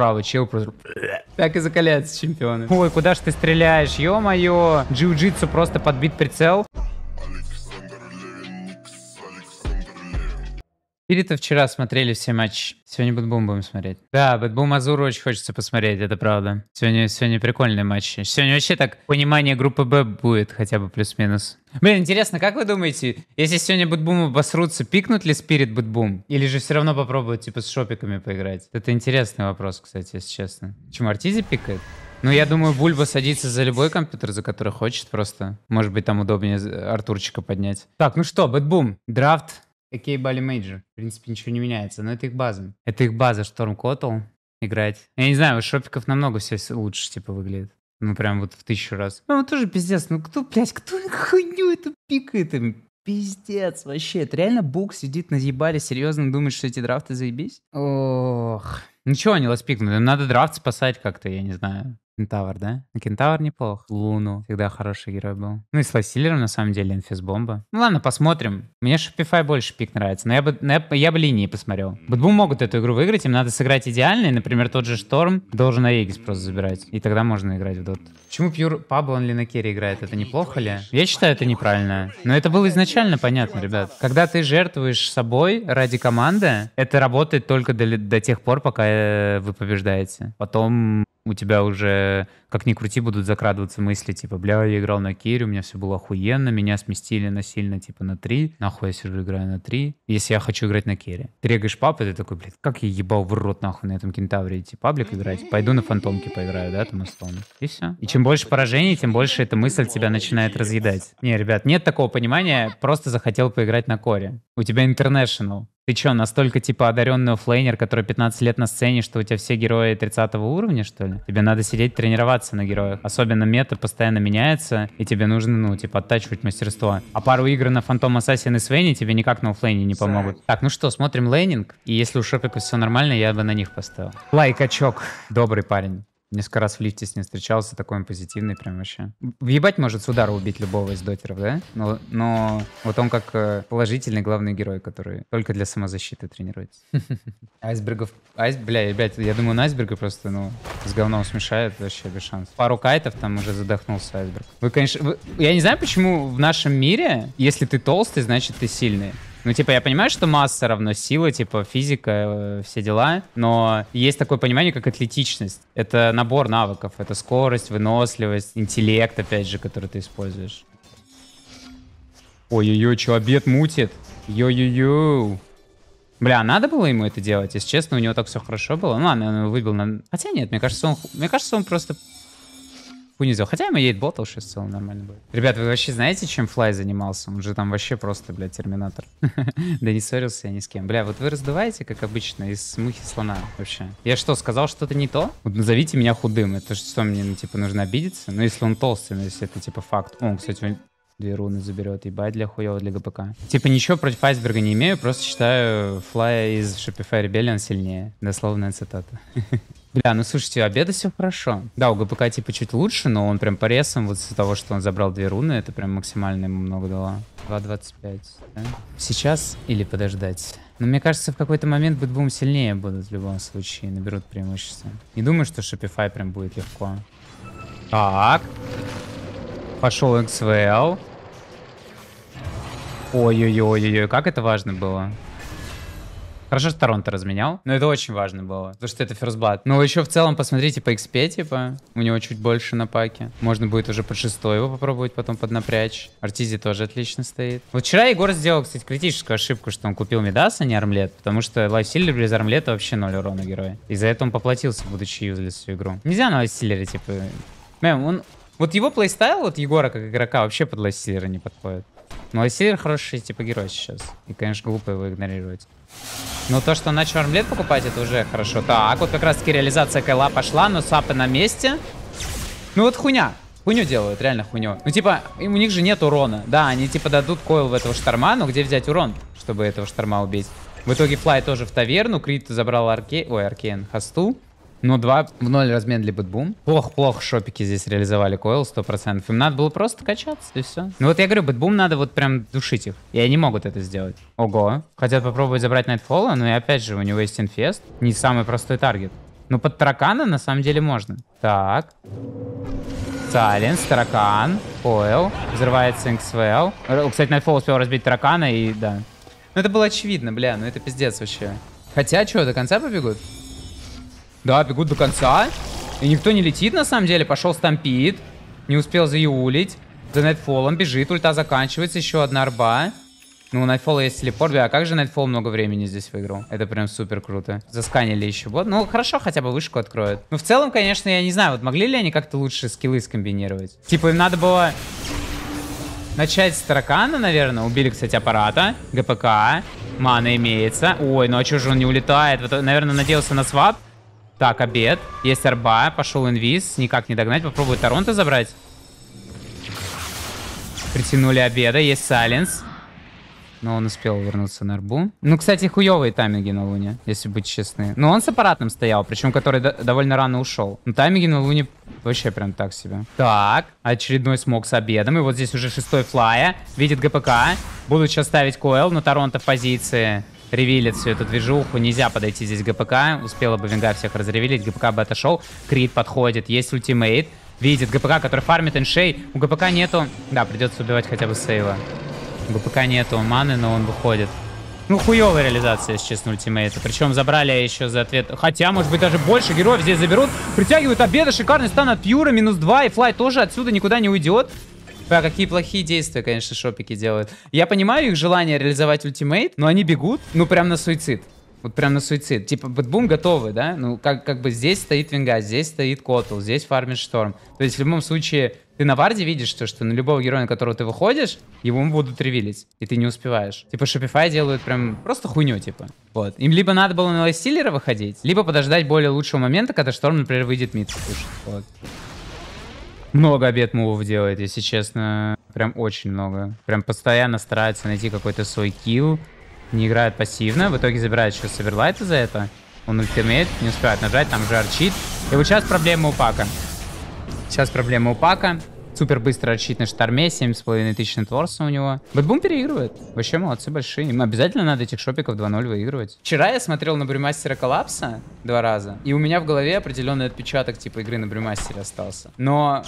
Справа чел просто... Так и закаляются чемпионы. Ой, куда ж ты стреляешь? Ё-моё! Джиу-джитсу просто подбит прицел. Или-то вчера смотрели все матчи. Сегодня BetBoom будем смотреть. Да, BetBoom Azure очень хочется посмотреть, это правда. Сегодня, сегодня прикольные матчи. Сегодня вообще так понимание группы Б будет хотя бы плюс-минус. Блин, интересно, как вы думаете, если сегодня BetBoom обосрутся, пикнут ли Spirit BetBoom? Или же все равно попробуют типа с шопиками поиграть? Это интересный вопрос, кстати, если честно. Почему Arteezy пикает? Ну, я думаю, Бульба садится за любой компьютер, за который хочет просто. Может быть, там удобнее Артурчика поднять. Так, ну что, BetBoom, драфт окей, Bali Major. В принципе, ничего не меняется, но это их база. Это их база, Storm Kotl играть. Я не знаю, у Шопиков намного все лучше, типа, выглядит. Ну, прям вот в тысячу раз. Ну, тоже пиздец. Ну, кто, блядь, кто хуйню эту пикает им? Пиздец, вообще. Это реально Бук сидит на ебале, серьезно думает, что эти драфты заебись? Ох. Ничего, они вас пикнули. Надо драфт спасать как-то, я не знаю. Кентавр, да? Кентавр неплох. Луну. Всегда хороший герой был. Ну и с Лайфстилером, на самом деле, infest бомба. Ну ладно, посмотрим. Мне Shopify больше пик нравится, но я бы, я, я бы линии посмотрел. BetBoom могут эту игру выиграть, им надо сыграть идеально, и, например, тот же Шторм должен Аегис просто забирать. И тогда можно играть в дот. Почему Пьюр Пабло он ли на керри играет? Это неплохо ли? Я считаю, это неправильно. Но это было изначально понятно, ребят. Когда ты жертвуешь собой ради команды, это работает только до, до тех пор, пока э, вы побеждаете. Потом у тебя уже, как ни крути, будут закрадываться мысли, типа, бля, я играл на Кире, у меня все было охуенно, меня сместили насильно, типа, на 3, нахуй я сижу, играю на 3, если я хочу играть на Кире. Ты регаешь папа, ты такой, блядь, как я ебал в рот, нахуй, на этом кентавре идти паблик играть, пойду на фантомке поиграю, да, там, условно. И все. И чем больше поражений, тем больше эта мысль тебя начинает разъедать. Не, ребят, нет такого понимания, просто захотел поиграть на коре. У тебя International. Ты что, настолько типа одаренный оффлейнер, который 15 лет на сцене, что у тебя все герои 30 уровня, что ли? Тебе надо сидеть тренироваться на героях. Особенно мета постоянно меняется, и тебе нужно, ну, типа, оттачивать мастерство. А пару игр на Phantom Assassin и Свейне тебе никак на оффлейне не помогут. Так, ну что, смотрим лейнинг. И если у Шопика все нормально, я бы на них поставил. Лайкачок. Добрый парень. Несколько раз в лифте с ним встречался, такой он позитивный прям вообще. Въебать может с удара убить любого из дотеров, да? Но, но вот он как э, положительный главный герой, который только для самозащиты тренируется. Айсбергов... Айс... Бля, ребят, я думаю, на айсберга просто, ну, с говном смешает вообще без шансов. Пару кайтов там уже задохнулся айсберг. Вы, конечно... Вы... Я не знаю, почему в нашем мире, если ты толстый, значит ты сильный. Ну, типа, я понимаю, что масса равно сила, типа, физика, э, все дела, но есть такое понимание, как атлетичность. Это набор навыков, это скорость, выносливость, интеллект, опять же, который ты используешь. Ой-ой-ой, что, обед мутит? Йо-йо-йо. Бля, надо было ему это делать? Если честно, у него так все хорошо было. Ну ладно, он выбил на... Хотя нет, мне кажется, он, мне кажется, он просто хуйню сделал. Хотя ему едет ботл, сейчас в целом нормально будет. Ребят, вы вообще знаете, чем Флай занимался? Он же там вообще просто, блядь, терминатор. да не ссорился я ни с кем. Бля, вот вы раздуваете, как обычно, из мухи слона вообще. Я что, сказал что-то не то? Вот назовите меня худым. Это что, мне, ну, типа, нужно обидеться? Ну, если он толстый, ну, если это, типа, факт. О, кстати, две руны заберет, ебать для хуева для ГПК. Типа ничего против айсберга не имею, просто считаю флая из Shopify Rebellion сильнее. Дословная цитата. Бля, ну слушайте, Абеда все хорошо. Да, у ГПК типа чуть лучше, но он прям по ресам, вот из-за того, что он забрал две руны, это прям максимально ему много дало. 2.25, да? Сейчас или подождать? Но мне кажется, в какой-то момент BetBoom сильнее будут в любом случае, наберут преимущество. Не думаю, что Shopify прям будет легко. Так. Пошел XVL. Ой-ой-ой-ой, как это важно было. Хорошо, что Торонто разменял. Но это очень важно было, потому что это first blood. Но еще в целом посмотрите по XP, типа, у него чуть больше на паке. Можно будет уже под шестой его попробовать потом поднапрячь. Arteezy тоже отлично стоит. Вот вчера Егор сделал, кстати, критическую ошибку, что он купил Медас, а не Armlet, потому что Lifestealer без Армлета вообще ноль урона героя. Из-за этого он поплатился, будучи useless всю игру. Нельзя на лайфстилере, типа... Мэм, он... Вот его плейстайл, вот Егора как игрока, вообще под лайфсиллера не подходит. Но лайфсиллер хороший, типа, герой сейчас. И, конечно, глупо его игнорировать. Но то, что начал армлет покупать, это уже хорошо. Так, вот как раз таки реализация Кайла пошла, но сапы на месте. Ну вот хуйня. Хуйню делают, реально хуйню. Ну типа, у них же нет урона. Да, они типа дадут койл в этого шторма, но где взять урон, чтобы этого шторма убить? В итоге Флай тоже в таверну, Крит забрал арке... Ой, Аркен, Хасту. Ну, 2 в 0 размен для BetBoom. Плохо-плохо шопики здесь реализовали coil 100%. Им надо было просто качаться, и все. Ну вот я говорю, BetBoom надо вот прям душить их. И они могут это сделать. Ого. Хотят попробовать забрать Найтфолла, но и опять же, у него есть infest. Не самый простой target. Ну, под таракана на самом деле можно. Так. Silence, таракан, coil, взрывается Inkswell. Кстати, Nightfall успел разбить таракана и да. Ну, это было очевидно, бля, ну это пиздец вообще. Хотя, что, до конца побегут? Да, бегут до конца. И никто не летит, на самом деле. Пошел stampede. Не успел заюлить. За Найтфолом бежит, ульта заканчивается. Еще одна арба. Ну, у Nightfall есть телепорт. А как же Nightfall много времени здесь выиграл? Это прям супер круто. Засканили еще вот. Ну, хорошо, хотя бы вышку откроют. Ну, в целом, конечно, я не знаю, вот могли ли они как-то лучше скиллы скомбинировать? Типа, им надо было начать с таракана, наверное. Убили, кстати, аппарата. ГПК. Мана имеется. Ой, ну а что же он не улетает? Вот, наверное, надеялся на свап. Так, обед. Есть арба. Пошел инвиз. Никак не догнать. Попробую Торонто забрать. Притянули обеда. Есть сайленс. Но он успел вернуться на арбу. Ну, кстати, хуевые тайминги на Луне, если быть честны. Но он с аппаратным стоял, причем который до довольно рано ушел. Но тайминги на Луне вообще прям так себе. Так, очередной смог с обедом. И вот здесь уже шестой флая. Видит ГПК. Будут сейчас ставить койл, но Торонто в позиции ревилит всю эту движуху. Нельзя подойти здесь ГПК. Успела бы Венга всех разревилить. ГПК бы отошел. Крит подходит. Есть ультимейт. Видит ГПК, который фармит эншей. У ГПК нету... Да, придется убивать хотя бы сейва. ГПК нету маны, но он выходит. Ну, хуевая реализация, если честно, ультимейта. Причем забрали еще за ответ. Хотя, может быть, даже больше героев здесь заберут. Притягивают обеда, шикарный стан от Пьюра, минус 2. И Флай тоже отсюда никуда не уйдет. Бля, какие плохие действия, конечно, шопики делают. Я понимаю их желание реализовать ультимейт, но они бегут, ну, прям на суицид. Вот прям на суицид. Типа, BetBoom готовы, да? Ну, как, как бы здесь стоит Винга, здесь стоит Kotl, здесь фармит Шторм. То есть, в любом случае, ты на варде видишь, то, что на любого героя, на которого ты выходишь, его будут ревилить, и ты не успеваешь. Типа, Shopify делают прям просто хуйню, типа. Вот. Им либо надо было на лайфстилера выходить, либо подождать более лучшего момента, когда Шторм, например, выйдет мид. Вот. Много Abed мувов делает, если честно. Прям очень много. Прям постоянно старается найти какой-то свой kill не играет пассивно. В итоге забирает еще Саберлайта за это. Он ультимейт, не успевает нажать, там же Orchid. И вот сейчас проблема у Пака. Сейчас проблема у Пака. Супер быстро Orchid на шторме, 7,5 тысяч нетворса у него. BetBoom переигрывает. Вообще молодцы большие. Им обязательно надо этих шопиков 2-0 выигрывать. Вчера я смотрел на Брюмастера Коллапса два раза, и у меня в голове определенный отпечаток типа игры на Брюмастере остался. Но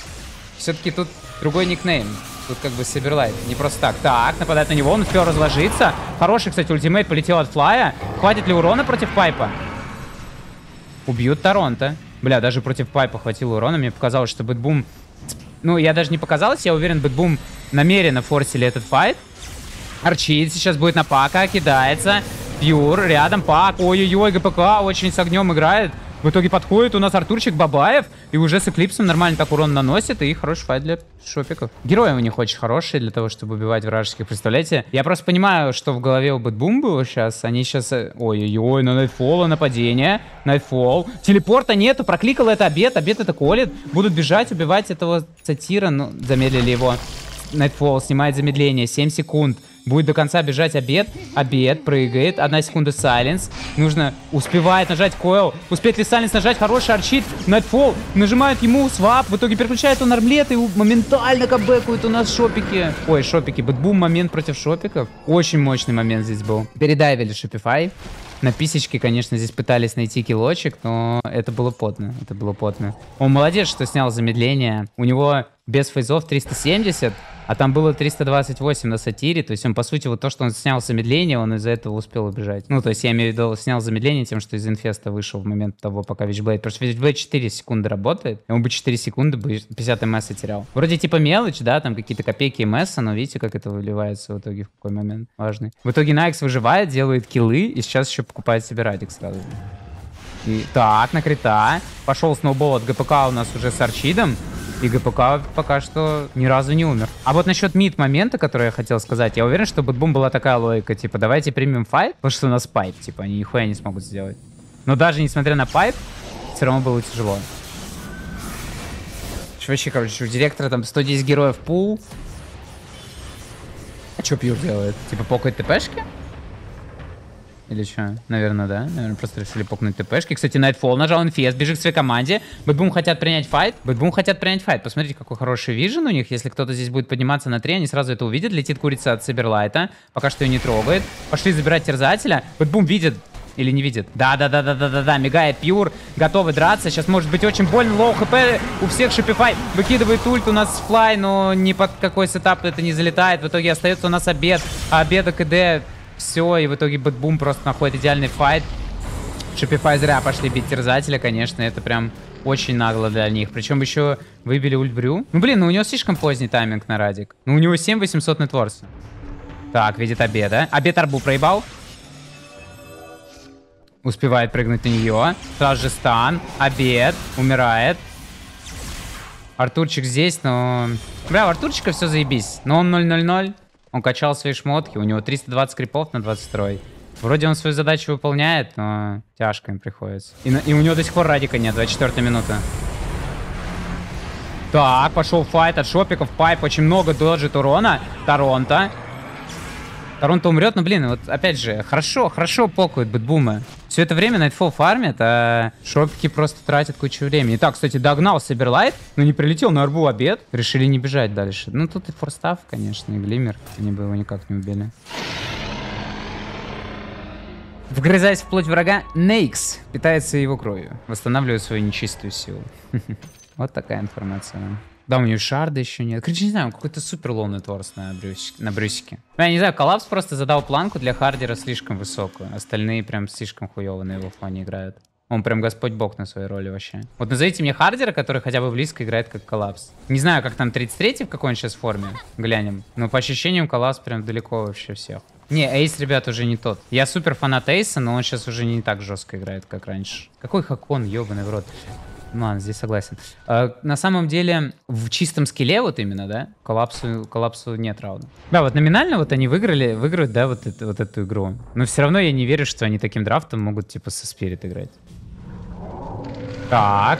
все-таки тут другой никнейм. Тут как бы Saberlight. Не просто так. Так, нападает на него. Он успел разложиться. Хороший, кстати, ультимейт полетел от Флая. Хватит ли урона против Пайпа? Убьют Торонто. Бля, даже против Пайпа хватило урона. Мне показалось, что BetBoom... Ну, я даже не показалось. Я уверен, BetBoom намеренно форсили этот fight. Orchid сейчас будет на Пака. Кидается. Pure рядом. Пак. Ой-ой-ой, ГПК очень с огнем играет. В итоге подходит у нас Артурчик Бабаев, и уже с Эклипсом нормально так урон наносит, и хороший fight для шопиков. Герои у них очень хорошие для того, чтобы убивать вражеских, представляете? Я просто понимаю, что в голове у BetBoom было сейчас. Они сейчас... Э, ой-ой-ой, на Найтфола нападение. Nightfall. Телепорта нету, прокликал это Abed, Abed это коллит. Будут бежать, убивать этого сатира. Ну, замедлили его. Nightfall снимает замедление, 7 секунд. Будет до конца бежать Abed. Abed прыгает. Одна секунда silence. Нужно... Успевает нажать coil. Успеет ли silence нажать? Хороший Orchid. Nightfall. Нажимает ему swap. В итоге переключает он Armlet и моментально кабекует у нас шопики. Ой, шопики. BetBoom момент против шопиков. Очень мощный момент здесь был. Передавили Shopify. На писечке, конечно, здесь пытались найти килочек, но это было потно. Это было потно. Он молодец, что снял замедление. У него без фейзов 370, а там было 328 на сатире, то есть он, по сути, вот то, что он снял замедление, он из-за этого успел убежать. Ну, то есть я имею в виду, снял замедление тем, что из инфеста вышел в момент того, пока Вичблейд, потому что Вичблейд 4 секунды работает, ему бы 4 секунды бы 50 МС терял. Вроде типа мелочь, да, там какие-то копейки МС, но видите, как это выливается в итоге в какой момент важный. В итоге Найкс выживает, делает киллы, и сейчас еще покупает себе Радик сразу. И, так, на крита. Пошел сноубол от ГПК у нас уже с Арчидом. И ГПК пока что ни разу не умер. А вот насчет мид момента, который я хотел сказать, я уверен, что BetBoom была такая логика, типа, давайте примем fight, потому что у нас Pipe, типа, они нихуя не смогут сделать. Но даже несмотря на пайп, все равно было тяжело. Вообще, короче, у директора там 110 героев пул. А что Pure делает? Типа покает ТПшки? Или что? Наверное, да. Наверное, просто решили покнуть ТПшки. Кстати, Nightfall нажал Infest, бежит к своей команде. BetBoom хотят принять fight. BetBoom хотят принять fight. Посмотрите, какой хороший vision у них. Если кто-то здесь будет подниматься на 3, они сразу это увидят. Летит курица от Saberlight а. Пока что ее не трогает. Пошли забирать терзателя. BetBoom видит Или не видит? Да-да-да-да-да-да-да. Мигает Pure. Готовы драться. Сейчас может быть очень больно. Low хп у всех Shopify. Выкидывает ульт у нас Fly, но ни под какой сетап это не залетает. В итоге остается у нас Abed. А Abed а КД все. И в итоге BetBoom просто находит идеальный fight. Shopify зря пошли бить терзателя, конечно. Это прям очень нагло для них. Причем еще выбили ульт брю. Ну, блин, ну у него слишком поздний тайминг на радик. Ну, у него 7800 нетворса. Так, видит обеда. Обед арбу проебал. Успевает прыгнуть на нее. Сразу же стан. Обед. Умирает. Артурчик здесь, но... Бля, у Артурчика все заебись. Но он 0-0-0. Он качал свои шмотки. У него 320 крипов на 22 -й. Вроде он свою задачу выполняет, но тяжко им приходится. И, и у него до сих пор радика нет, 24 минута. Так, пошел файт от шопиков. Пайп очень много доджит урона. Торонто. Торонто умрет, но, блин, вот опять же, хорошо, хорошо покают бэтбумы. Все это время Nightfall фармит, а шопики просто тратят кучу времени. Так, кстати, догнал Саберлайт, но не прилетел на арбу обед. Решили не бежать дальше. Ну, тут и форстав, конечно, и Глиммер. Они бы его никак не убили. Вгрызаясь в плоть врага, Нейкс питается его кровью, восстанавливая свою нечистую силу. Вот такая информация. Да, у него шарда еще нет. Короче, не знаю, какой-то супер лоуный торс на, брюсике, на брюсике. Я не знаю, коллапс просто задал планку для Хардера слишком высокую. Остальные прям слишком хуево на его фоне играют. Он прям господь бог на своей роли вообще. Вот назовите мне Хардера, который хотя бы близко играет как коллапс. Не знаю, как там 33-й в какой он сейчас форме. Глянем. Но по ощущениям коллапс прям далеко вообще всех. Не, Эйс, ребят, уже не тот. Я супер фанат Эйса, но он сейчас уже не так жестко играет, как раньше. Какой хакон, ебаный в рот. Ну здесь согласен. А, на самом деле, в чистом скилле вот именно, да, коллапсу, коллапсу нет раунда. Да, вот номинально вот они выиграли, выиграют, да, вот, это, вот эту игру. Но все равно я не верю, что они таким драфтом могут, типа, со Спирит играть. Так.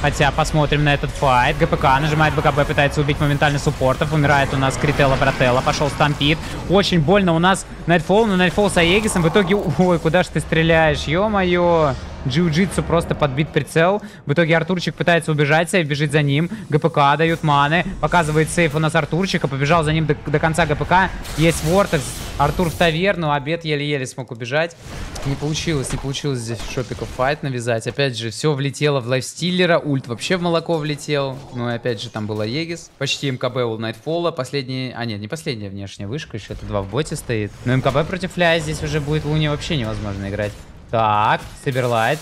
Хотя посмотрим на этот fight. ГПК нажимает БКБ, пытается убить моментально суппортов. Умирает у нас Крителла Брателла. Пошел Stampede. Очень больно у нас Найтфол, но Nightfall с Aegis ом. В итоге... Ой, куда ж ты стреляешь? Ё-моё. Джиу-джитсу просто подбит прицел. В итоге Артурчик пытается убежать, Save бежит за ним. ГПК дают маны. Показывает Save у нас Артурчика. Побежал за ним до, до конца ГПК. Есть Vortex. Артур в таверну. Abed еле-еле смог убежать. Не получилось, не получилось здесь Шопиков fight навязать. Опять же, все влетело в Lifestealer а. Ульт вообще в молоко влетел. Ну и опять же, там был Aegis. Почти МКБ у Nightfall а. Последний... А нет, не последняя внешняя вышка. Еще это два в боте стоит. Но МКБ против Ля здесь уже будет Луне вообще невозможно играть. Так, Saberlight.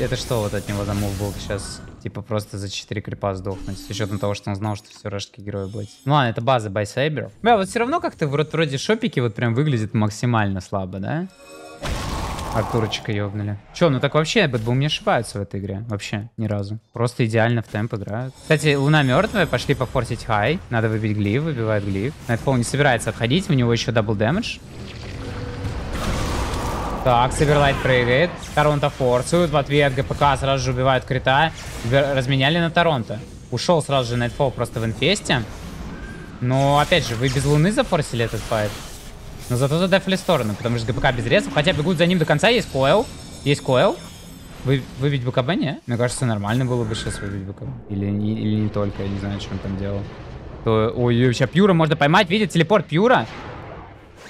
Это что вот от него за move был сейчас? Типа просто за 4 крипа сдохнуть. С учетом того, что он знал, что все рашки герои будет. Ну ладно, это база Saber. Бля, вот все равно как-то вроде, вроде шопики вот прям выглядит максимально слабо, да? Артурочка ёбнули. Че, ну так вообще BetBoom не ошибаются в этой игре. Вообще, ни разу. Просто идеально в темп играют. Кстати, Луна мертвая, пошли пофорсить хай. Надо выбить глиф, выбивает глиф. Nightfall не собирается отходить, у него еще double damage. Так, Saberlight прыгает. Торонто форсуют. В ответ ГПК сразу же убивают крита. Разменяли на Торонто. Ушел сразу же Nightfall просто в Infest е. Но, опять же, вы без Луны зафорсили этот fight. Но зато задефли сторону, потому что ГПК без резов. Хотя бегут за ним до конца. Есть койл. Есть койл. Вы, выбить БКБ, не? Мне кажется, нормально было бы сейчас выбить БКБ. Или, не, или не только, я не знаю, что он там делал. Ой, сейчас Пьюра можно поймать. Видит телепорт Пьюра.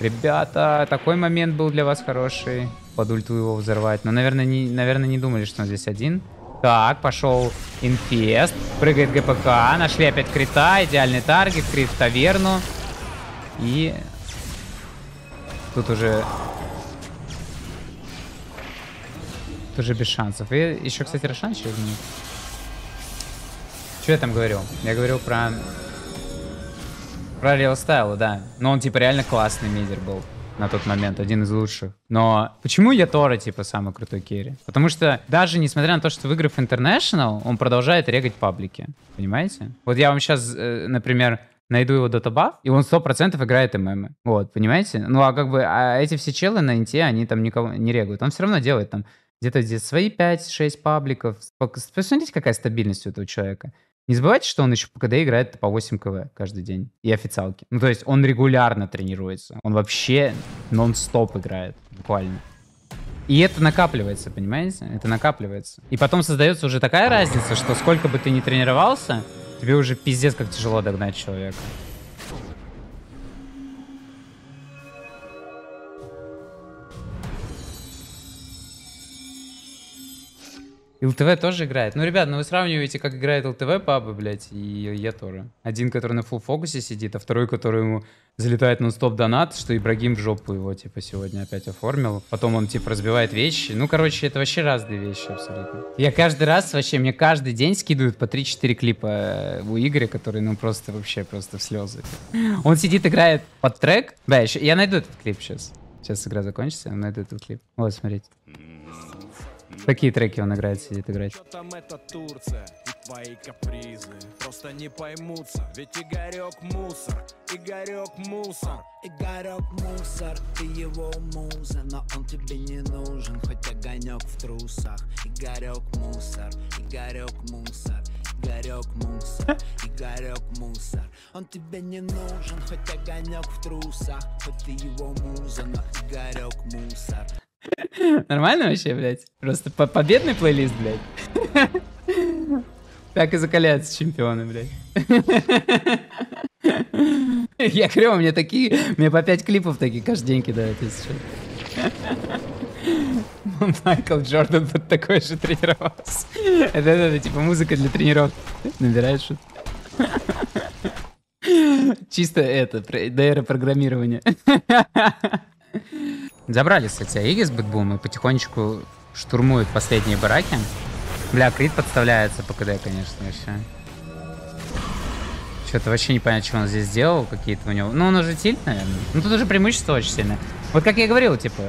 Ребята, такой момент был для вас хороший. Под ульту его взорвать. Но, наверное, не, наверное, не думали, что он здесь один. Так, пошел инфест. Прыгает ГПК. Нашли опять крита. Идеальный таргет. Крит в таверну. И... Тут уже... Тут уже без шансов. И еще, кстати, Рошан через. Что я там говорил? Я говорил про про Real Style, да. Но он, типа, реально классный мидер был на тот момент, один из лучших. Но почему я Тора, типа, самый крутой керри? Потому что даже несмотря на то, что выиграв International, он продолжает регать паблики. Понимаете? Вот я вам сейчас, э, например, найду его датабаф, и он 100% играет ММ. Вот, понимаете? Ну, а как бы, а эти все челы на инте, они там никого не регают. Он все равно делает там где-то здесь свои 5-6 пабликов. Посмотрите, какая стабильность у этого человека. Не забывайте, что он еще по КД играет по 8 КВ каждый день. И официалки. Ну, то есть он регулярно тренируется. Он вообще нон-стоп играет. Буквально. И это накапливается, понимаете? Это накапливается. И потом создается уже такая разница, что сколько бы ты ни тренировался, тебе уже пиздец как тяжело догнать человека. ЛТВ тоже играет. Ну, ребят, ну вы сравниваете, как играет ЛТВ пабы, блядь, и я тоже. Один, который на full фокусе сидит, а второй, который ему залетает нон-стоп донат, что Ибрагим в жопу его, типа, сегодня опять оформил. Потом он, типа, разбивает вещи. Ну, короче, это вообще разные вещи абсолютно. Я каждый раз, вообще, мне каждый день скидывают по 3-4 клипа э, у Игоря, который, ну, просто вообще, просто в слезы. Он сидит, играет под трек. Да, еще, я найду этот клип сейчас. Сейчас игра закончится, я найду этот клип. Вот, смотрите. Какие треки он играет, сидит играть? Что там это Турция и твои капризы Просто не поймутся, ведь Игорек мусор Игорек мусор Игорек мусор, ты его муза, но он тебе не нужен, хоть огонек в трусах. Игорек мусор, Игорек мусор, Игорек мусор, Игорек мусор. Он тебе не нужен, хоть огонек в трусах, хоть ты его муза, но Игорек мусор. Нормально вообще, блядь? Просто по победный плейлист, блядь. Так и закаляются чемпионы, блядь. Я говорю, мне такие, мне по пять клипов такие каждый день кидают, если что. Майкл Джордан под такой же тренировался. Это, это, типа музыка для тренировки. Набираешь что Чисто это, до программирования. Забрали, кстати, Aegis BetBoom и потихонечку штурмуют последние бараки. Бля, Крит подставляется по КД, конечно, вообще. Что-то вообще не понятно, что он здесь сделал, какие-то у него... Ну, он уже тильт, наверное. Ну, тут уже преимущество очень сильное. Вот как я говорил, типа,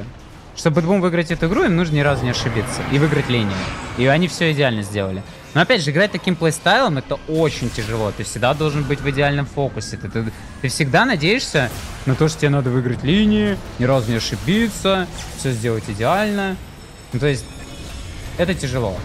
чтобы BetBoom выиграть эту игру, им нужно ни разу не ошибиться и выиграть линию. И они все идеально сделали. Но опять же, играть таким playstyle ом это очень тяжело. Ты всегда должен быть в идеальном фокусе. Ты, ты, ты всегда надеешься на то, что тебе надо выиграть линии, ни разу не ошибиться, все сделать идеально. Ну, то есть, это тяжело.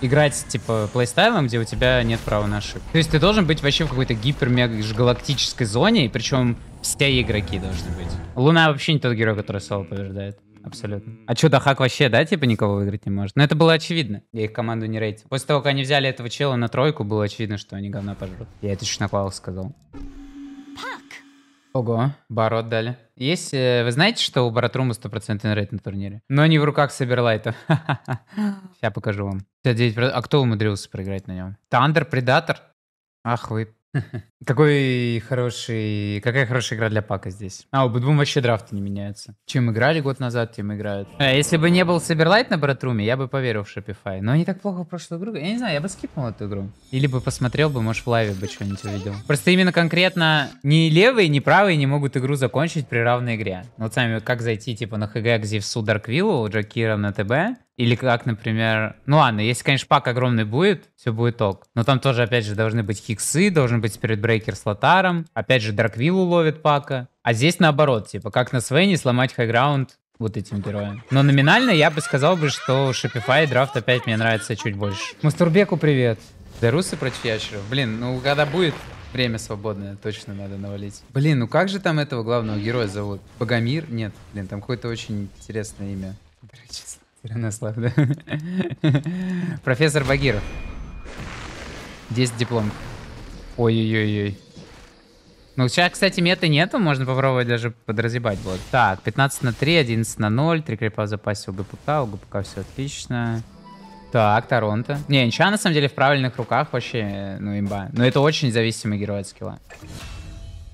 Играть, типа, playstyle ом, где у тебя нет права на ошибку. То есть ты должен быть вообще в какой-то гипер-мега-галактической зоне, и причем все игроки должны быть. Луна вообще не тот герой, который соло побеждает. Абсолютно. А что, Дахак вообще, да, типа никого выиграть не может? Но это было очевидно. Я их команду не рейтил. После того, как они взяли этого чела на тройку, было очевидно, что они говна пожрут. Я это еще на квалах сказал. Ого, Бару отдали. Есть, э, вы знаете, что у Баратрума стопроцентный rate на турнире? Но не в руках Saberlight а. Сейчас покажу вам. 59%. А кто умудрился проиграть на нем? Тандер, Предатор? Ах вы какой хороший... Какая хорошая игра для пака здесь. А, у BetBoom вообще драфты не меняются. Чем играли год назад, тем играют. А, если бы не был Saberlight на Баратруме, я бы поверил в Shopify. Но они так плохо в прошлую игру. Я не знаю, я бы скипнул эту игру. Или бы посмотрел бы, может, в лайве бы что-нибудь увидел. Просто именно конкретно ни левые, ни правые не могут игру закончить при равной игре. Вот сами как зайти, типа, на ХГ к Зевсу Dark Willow, Джакира на ТБ, или как, например... Ну ладно, если, конечно, пак огромный будет, все будет ок. Но там тоже, опять же, должны быть хиксы, должен быть спиритбрейкер с лотаром. Опять же, Dark Willow ловит пака. А здесь наоборот, типа, как на Свене сломать high ground вот этим героем. Но номинально я бы сказал бы, что Shopify драфт опять мне нравится чуть больше. Мастурбеку привет. Дерусы против ящеров. Блин, ну когда будет время свободное, точно надо навалить. Блин, ну как же там этого главного героя зовут? Богомир? Нет, блин, там какое-то очень интересное имя. Ярослав, да? Профессор Багиров. 10 диплом. Ой-ой-ой-ой. Ну, сейчас, кстати, мета нету, можно попробовать даже подразъебать вот. Так, 15 на 3, 11 на 0, 3 крипа в запасе у ГПК, у ГПК все отлично. Так, Торонто. Не, ничего на самом деле в правильных руках вообще, ну, имба. Но это очень зависимый герой от скилла.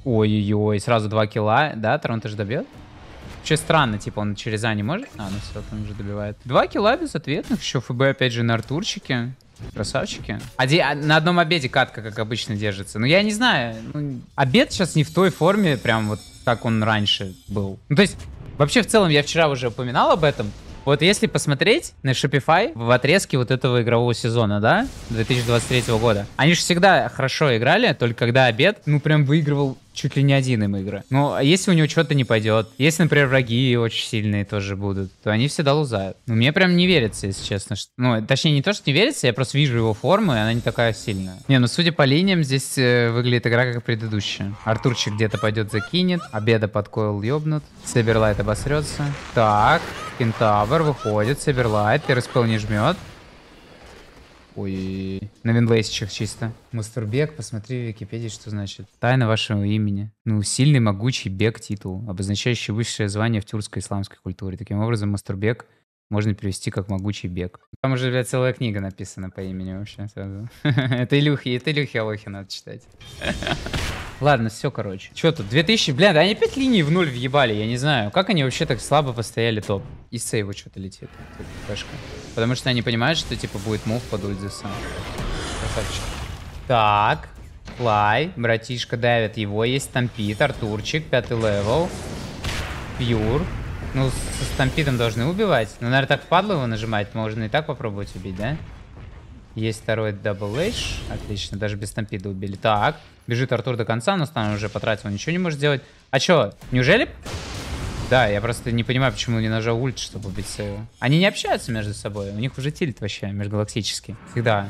Ой-ой-ой, сразу 2 килла, да, Торонто же добьет? Вообще странно, типа он через А не может? А, ну все, он уже добивает. Два килла безответных, еще ФБ опять же на Артурчике. Красавчики. Оди... А на одном обеде катка, как обычно, держится. Ну, я не знаю. Ну, обед сейчас не в той форме, прям вот как он раньше был. Ну, то есть, вообще, в целом, я вчера уже упоминал об этом. Вот если посмотреть на Shopify в отрезке вот этого игрового сезона, да, 2023 года, они же всегда хорошо играли, только когда обед, ну, прям выигрывал чуть ли не один им игры. Ну, а если у него что-то не пойдет, если, например, враги очень сильные тоже будут, то они всегда лузают. Ну, мне прям не верится, если честно. Что... Ну, точнее, не то, что не верится, я просто вижу его форму, и она не такая сильная. Не, ну, судя по линиям, здесь э, выглядит игра как предыдущая. Артурчик где-то пойдет закинет, обеда под койл ёбнут, Саберлайт обосрется. Так, Кентавр выходит, Саберлайт, первый спел не жмет. Ой, на винлейсичах чисто. Мастурбек, посмотри в Википедии, что значит. Тайна вашего имени. Ну, сильный, могучий бег титул, обозначающий высшее звание в тюркской исламской культуре. Таким образом, Мастурбек можно перевести как могучий бег. Там уже, блядь, целая книга написана по имени вообще сразу. Это Илюхи, это Илюхи Алохи надо читать. Ладно, все, короче. Что тут? 2000, бля, да они 5 линий в нуль въебали, я не знаю. Как они вообще так слабо постояли топ? Из Save а что-то летит. флешка. Потому что они понимают, что типа будет move под ульт Зевса. Красавчик. Так. Fly. Братишка давит его. Есть Stampede. Артурчик. Пятый левел. Pure. Ну, со Stampede ом должны убивать. Ну, наверное, так впадло его нажимать. Можно и так попробовать убить, да? Есть второй Double Edge. Отлично, даже без Stampede а убили. Так, бежит Артур до конца, но stun уже потратил, ничего не может сделать. А чё, неужели... Да, я просто не понимаю, почему не нажал ульт, чтобы убить Сейва. Они не общаются между собой, у них уже тильт вообще межгалактический. Всегда.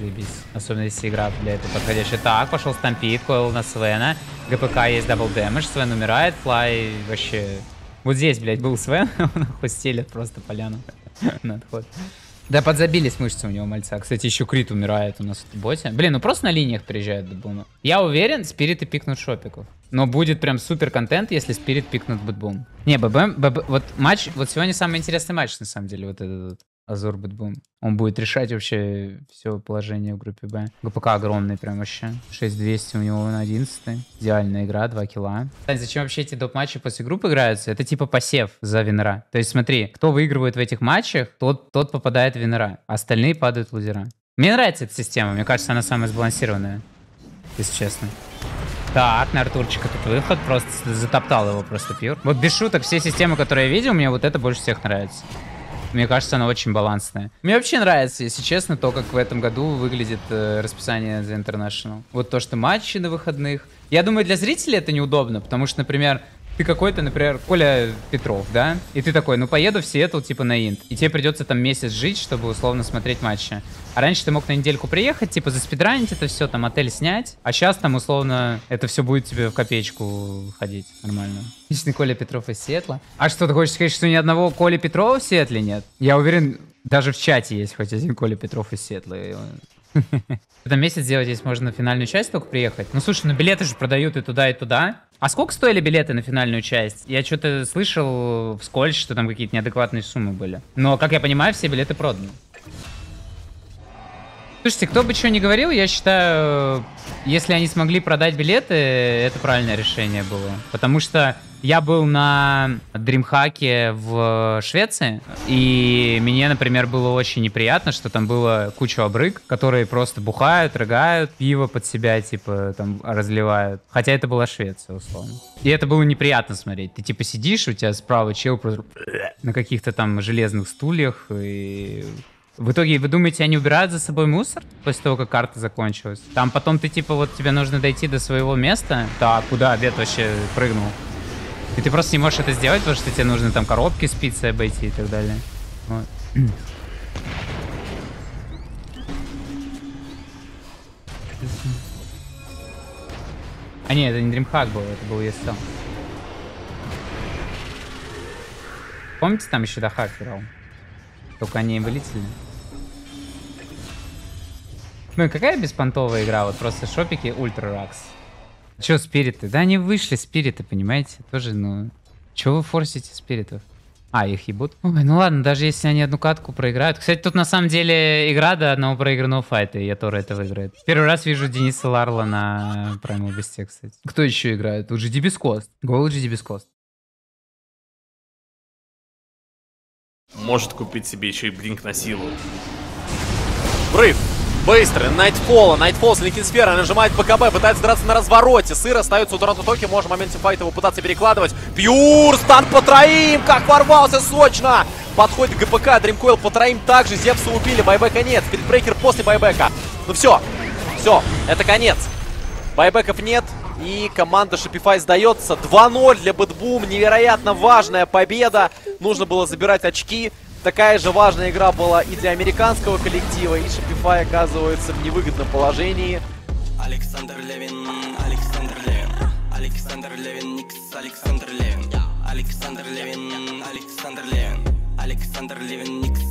Заебись. Особенно если игра для этого подходящая. Так, пошел stampede, coil на Свена. ГПК есть double damage, Свен умирает, флай вообще... Вот здесь, блядь, был Свен, он нахуй стелет просто поляну на отход. Да подзабились мышцы у него мальца. Кстати, еще Крит умирает у нас в боте. Блин, ну просто на линиях приезжают BetBoom а. Я уверен, спириты пикнут шопиков. Но будет прям супер контент, если спирит пикнут BetBoom. Не, ББМ, ББ, вот матч, вот сегодня самый интересный матч, на самом деле, вот этот вот. Азур BetBoom. Он будет решать вообще все положение в группе Б. ГПК огромный прям вообще. 6200 у него на 11 Идеальная игра, 2 килла. Кстати, зачем вообще эти доп-матчи после группы играются? Это типа посев за винера. То есть смотри, кто выигрывает в этих матчах, тот, тот попадает в винера. Остальные падают лузера. Мне нравится эта система. Мне кажется, она самая сбалансированная. Если честно. Так, на Артурчика тут выход. Просто затоптал его просто Pure. Вот без шуток, все системы, которые я видел, мне вот это больше всех нравится. Мне кажется, она очень балансная. Мне вообще нравится, если честно, то, как в этом году выглядит э, расписание The International. Вот то, что матчи на выходных. Я думаю, для зрителей это неудобно, потому что, например, ты какой-то, например, Коля Петров, да? И ты такой, ну поеду в Сиэтл типа на инт. И тебе придется там месяц жить, чтобы условно смотреть матчи. А раньше ты мог на недельку приехать, типа заспидранить это все, там отель снять. А сейчас там условно это все будет тебе в копеечку ходить нормально. Личный Коля Петров из Сиэтла. А что, ты хочешь сказать, что ни одного Коля Петрова в Сиэтле нет? Я уверен, даже в чате есть хоть один Коля Петров из Сиэтла. И он- Это месяц сделать, если можно на финальную часть только приехать. Ну слушай, ну билеты же продают и туда, и туда. А сколько стоили билеты на финальную часть? Я что-то слышал вскользь, что там какие-то неадекватные суммы были. Но, как я понимаю, все билеты проданы. Слушайте, кто бы что ни говорил, я считаю, если они смогли продать билеты, это правильное решение было. Потому что я был на Дримхаке в Швеции, и мне, например, было очень неприятно, что там было куча обрык, которые просто бухают, рыгают, пиво под себя, типа, там, разливают. Хотя это была Швеция, условно. И это было неприятно смотреть. Ты, типа, сидишь, у тебя справа чел просто на каких-то там железных стульях, и в итоге, вы думаете, они убирают за собой мусор после того, как карта закончилась? Там потом ты, типа, вот тебе нужно дойти до своего места. Так, куда обед вообще прыгнул? И ты просто не можешь это сделать, потому что тебе нужно там коробки с пиццей обойти и так далее. Вот. А не, это не DreamHack был, это был ESL. Помните, там еще Дахак играл? Только они вылетели. Ну и какая беспонтовая игра? Вот просто шопики Ультра Ракс. Че спириты? Да они вышли спириты, понимаете? Тоже, ну... Че вы форсите спиритов? А, их ебут? Ой, ну ладно, даже если они одну катку проиграют. Кстати, тут на самом деле игра до одного проигранного файта, и Ятора это выиграет. Первый раз вижу Дениса Ларла на Primal Beast, кстати. Кто еще играет? Тут GD без кост. Гол GD Может купить себе еще и blink на силу. Брейв. Быстрый. Найтфола. Найтфол с Linken's Sphere нажимает БКБ. Пытается драться на развороте. Сыр остается у TorontoTokyo. Может в моменте файта его пытаться перекладывать. Pure. Стан по троим. Как ворвался сочно. Подходит ГПК. Dream Coil по троим также. Зевса убили. Байбека нет. Spirit Breaker после байбека. Ну все. Все. Это конец. Байбеков нет. И команда Shopify сдается. 2-0 для BetBoom. Невероятно важная победа. Нужно было забирать очки. Такая же важная игра была и для американского коллектива. И Shopify оказывается в невыгодном положении. Александр Левин, Александр Левин, Александр Левин, Никс, Александр Левин, Александр Левин, Александр Левин, Александр Левин, Никс.